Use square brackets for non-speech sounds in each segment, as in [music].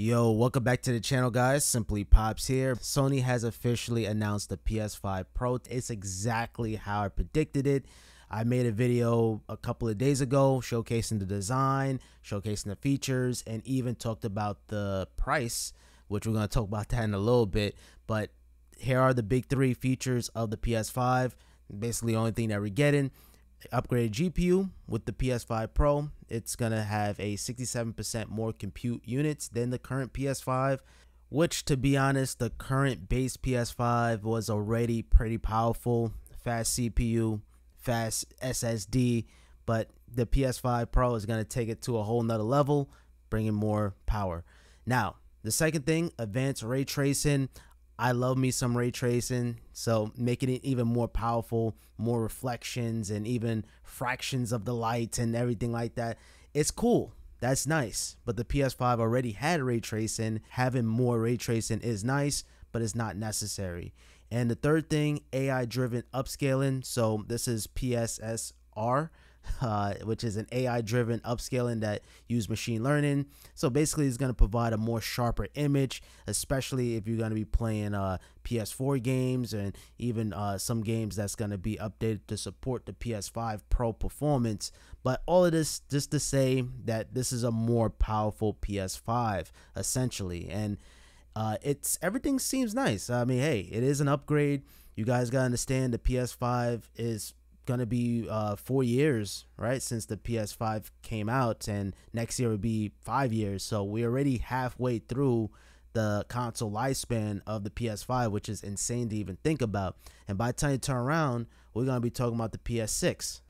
Yo, welcome back to the channel, guys. Simply Pops here. Sony has officially announced the PS5 Pro. It's exactly how I predicted it. I made a video a couple of days ago showcasing the design, showcasing the features, and even talked about the price, which we're going to talk about [laughs] that in a little bit. But here are the big three features of the PS5. Basically, the only thing that we're getting upgraded GPU with the PS5 Pro. It's going to have a 67% more compute units than the current PS5, which to be honest, the current base PS5 was already pretty powerful, fast CPU, fast SSD, but the PS5 Pro is going to take it to a whole nother level, bringing more power. Now, the second thing, advanced ray tracing. I love me some ray tracing, so making it even more powerful, more reflections, and even fractions of the light and everything like that. It's cool. That's nice. But the PS5 already had ray tracing. Having more ray tracing is nice, but it's not necessary. And the third thing, AI driven upscaling. So this is PSSR uh, which is an AI driven upscaling that use machine learning. So basically, it's going to provide a more sharper image, especially if you're going to be playing uh, PS4 games and even uh, some games that's going to be updated to support the PS5 Pro performance. But all of this just to say that this is a more powerful PS5 essentially, and uh, it's everything seems nice. I mean, hey, it is an upgrade. You guys gotta understand the PS5 is gonna be uh, four years, right, since the PS5 came out, and next year would be five years. So we're already halfway through the console lifespan of the PS5, which is insane to even think about. And by the time you turn around, we're gonna be talking about the PS6,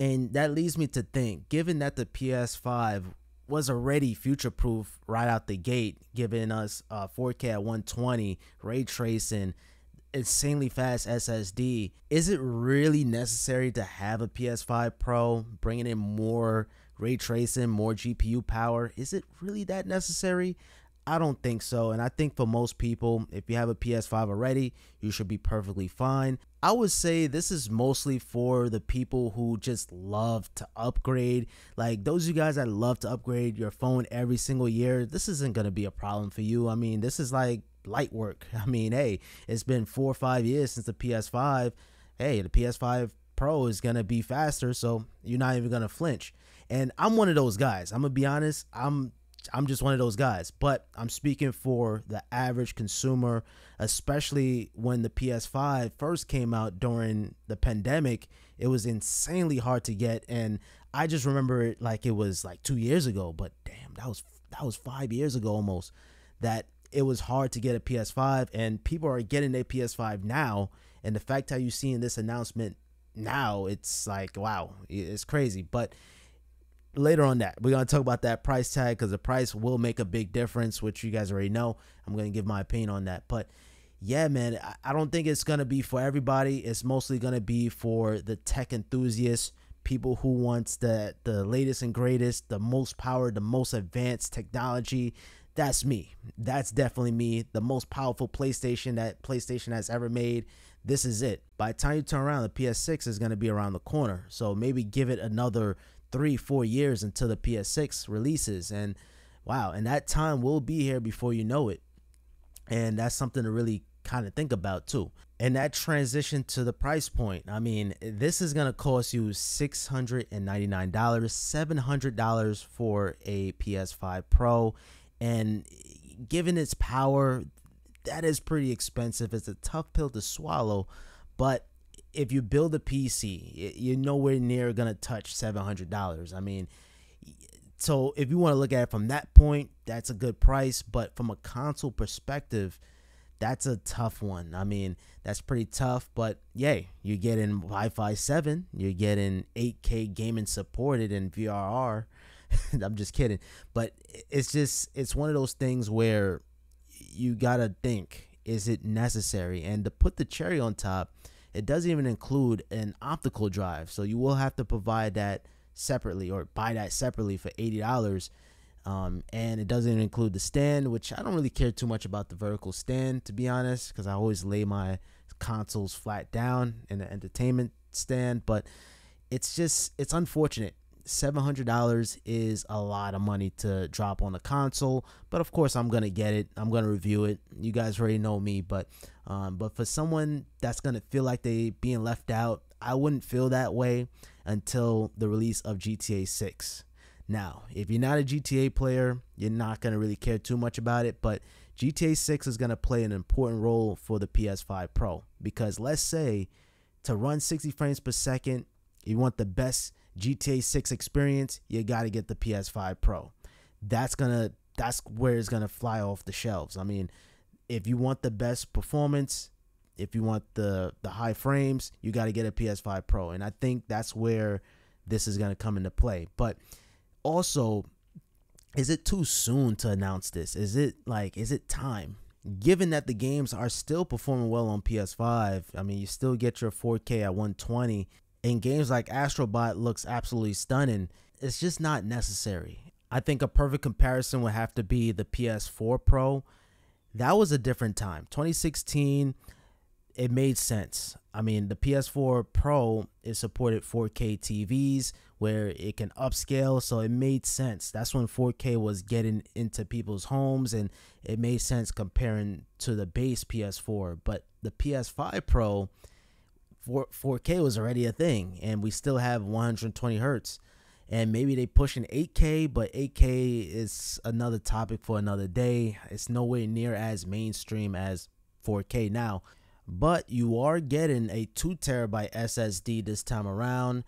and that leads me to think, given that the PS5 was already future proof right out the gate, giving us uh, 4K at 120, ray tracing insanely fast SSD, is it really necessary to have a PS5 Pro bringing in more ray tracing, more GPU power? Is it really that necessary? I don't think so. And I think for most people, if you have a PS5 already, you should be perfectly fine. I would say this is mostly for the people who just love to upgrade. Like those of you guys that love to upgrade your phone every single year, this isn't going to be a problem for you. I mean, this is like light work. [laughs] I mean, hey, it's been four or five years since the PS5. Hey, the PS5 Pro is gonna be faster, so you're not even gonna flinch. And I'm one of those guys. I'm gonna be honest. I'm I'm just one of those guys. But I'm speaking for the average consumer, especially when the PS5 first came out during the pandemic. It was insanely hard to get, and I just remember it like it was like two years ago. But damn, that was that was five years ago almost. That it was hard to get a PS5, and people are getting a PS5 now. And the fact how you seeing this announcement now, it's like wow, it's crazy. But later on that we're gonna talk about that price tag because the price will make a big difference, which you guys already know. I'm gonna give my opinion on that, but yeah, man, I don't think it's gonna be for everybody. It's mostly gonna be for the tech enthusiasts, people who wants the the latest and greatest, the most power, the most advanced technology, that's me. That's definitely me. The most powerful PlayStation that PlayStation has ever made. This is it. By the time you turn around, the PS6 is going to be around the corner. So maybe give it another three, four years until the PS6 releases. And wow, and that time will be here before you know it. And that's something to really kind of think about too. And that transition to the price point. I mean, this is going to cost you $699, $700 for a PS5 Pro and given its power, that is pretty expensive. It's a tough pill to swallow, but if you build a PC, you're nowhere near gonna touch seven hundred dollars. I mean, so if you want to look at it from that point, that's a good price. But from a console perspective, that's a tough one. I mean, that's pretty tough. But yay, you're getting Wi-Fi seven, you're getting 8K gaming supported and VRR. [laughs] I'm just kidding. But it's just it's one of those things where you gotta think: is it necessary? And to put the cherry on top, it doesn't even include an optical drive, so you will have to provide that separately or buy that separately for eighty dollars. Um, and it doesn't include the stand, which I don't really care too much about the vertical stand, to be honest, because I always lay my consoles flat down in the entertainment stand. But it's just it's unfortunate $700 is a lot of money to drop on a console, but of course I'm going to get it. I'm going to review it. You guys already know me, but um, but for someone that's going to feel like they being left out, I wouldn't feel that way until the release of GTA 6. Now, if you're not a GTA player, you're not going to really care too much about it, but GTA 6 is going to play an important role for the PS5 Pro because let's say to run 60 frames per second, you want the best GTA 6 experience, you got to get the PS5 Pro. That's going to that's where it's going to fly off the shelves. I mean, if you want the best performance, if you want the the high frames, you got to get a PS5 Pro. And I think that's where this is going to come into play. But also, is it too soon to announce this? Is it like is it time? Given that the games are still performing well on PS5, I mean, you still get your 4K at 120, and games like Astro Bot looks absolutely stunning. It's just not necessary. I think a perfect comparison would have to be the PS4 Pro. That was a different time. 2016, it made sense. I mean, the PS4 Pro is supported 4K TVs where it can upscale, so it made sense. That's when 4K was getting into people's homes, and it made sense comparing to the base PS4. But the PS5 Pro, 4, 4K was already a thing, and we still have 120 hertz. And maybe they push an 8K, but 8K is another topic for another day. It's nowhere near as mainstream as 4K now but you are getting a 2 terabyte SSD this time around,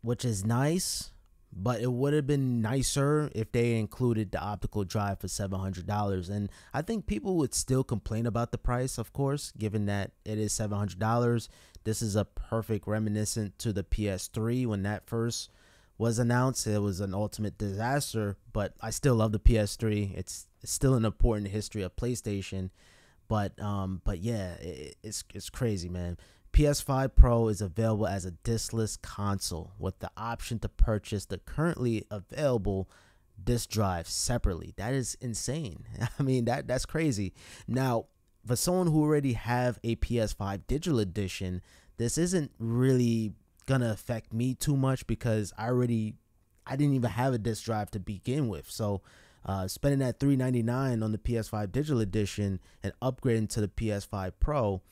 which is nice. But it would have been nicer if they included the optical drive for $700. And I think people would still complain about the price, of course, given that it is $700. This is a perfect reminiscent to the PS3 when that first was announced. It was an ultimate disaster, but I still love the PS3. It's, still an important history of PlayStation. But um, but yeah, it, it's it's crazy, man. PS5 Pro is available as a diskless console with the option to purchase the currently available disk drive separately. That is insane. [laughs] I mean, that that's crazy. Now, for someone who already have a PS5 digital edition, this isn't really gonna affect me too much because I already I didn't even have a disk drive to begin with. So uh, spending that 399 on the PS5 digital edition and upgrading to the PS5 Pro,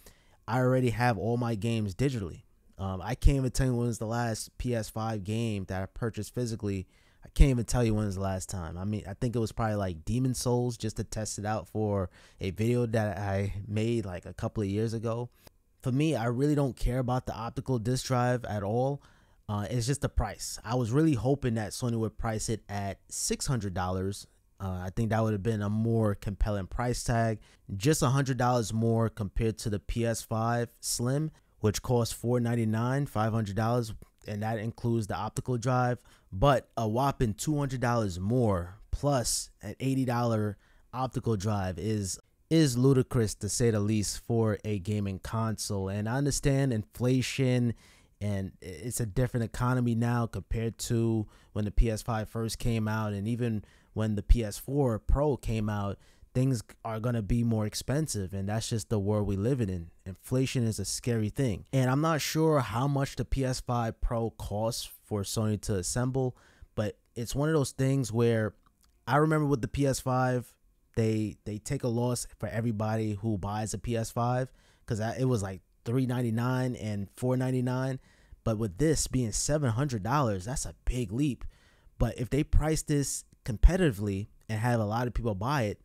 I already have all my games digitally. Um, I can't even tell you when was the last PS5 game that I purchased physically. I can't even tell you when was the last time. I mean, I think it was probably like Demon's Souls just to test it out for a video that I made like a couple of years ago. For me, I really don't care about the optical disc drive at all. Uh, it's just the price. I was really hoping that Sony would price it at $600 uh, I think that would have been a more compelling price tag, just $100 more compared to the PS5 Slim, which costs 499, $500, and that includes the optical drive, but a whopping $200 more plus an $80 optical drive is is ludicrous to say the least for a gaming console. And I understand inflation and it's a different economy now compared to when the PS5 first came out and even when the PS4 Pro came out, things are going to be more expensive and that's just the world we live in. Inflation is a scary thing. And I'm not sure how much the PS5 Pro costs for Sony to assemble, but it's one of those things where I remember with the PS5, they they take a loss for everybody who buys a PS5 cuz it was like 399 and 499 but with this being $700 that's a big leap but if they price this competitively and have a lot of people buy it,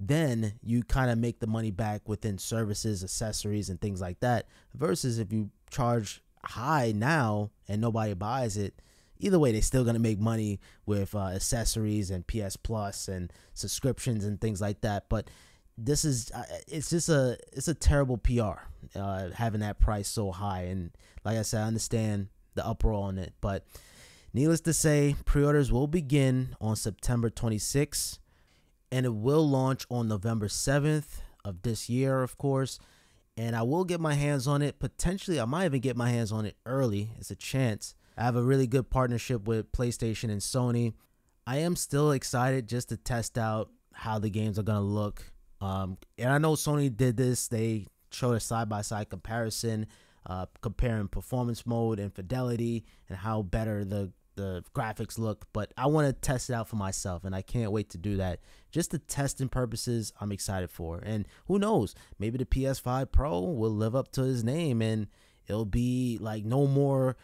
then you kind of make the money back within services, accessories, and things like that. Versus if you charge high now and nobody buys it, either way, they're still gonna make money with uh, accessories and PS Plus and subscriptions and things like that. But this is uh, it's just a it's a terrible PR uh, having that price so high. And like I said, I understand the uproar on it, but Needless to say, pre orders will begin on September 26th and it will launch on November 7th of this year, of course. And I will get my hands on it. Potentially, I might even get my hands on it early. It's a chance. I have a really good partnership with PlayStation and Sony. I am still excited just to test out how the games are going to look. Um, and I know Sony did this, they showed a side by side comparison, uh, comparing performance mode and fidelity and how better the the graphics look, but I want to test it out for myself, and I can't wait to do that. Just the testing purposes, I'm excited for. And who knows, maybe the PS5 Pro will live up to his name, and it'll be like no more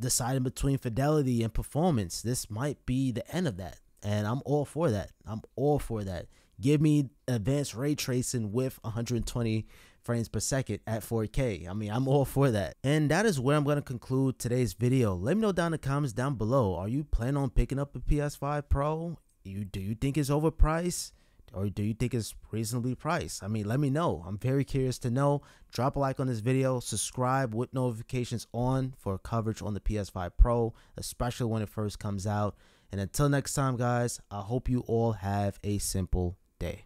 deciding between fidelity and performance. This might be the end of that, and I'm all for that. I'm all for that. Give me advanced ray tracing with 120 frames per second at 4K. I mean, I'm all for that. And that is where I'm going to conclude today's video. Let me know down in the comments down below. Are you planning on picking up a PS5 Pro? You Do you think it's overpriced? Or do you think it's reasonably priced? I mean, let me know. I'm very curious to know. Drop a like on this video, subscribe with notifications on for coverage on the PS5 Pro, especially when it first comes out. And until next time, guys, I hope you all have a simple day.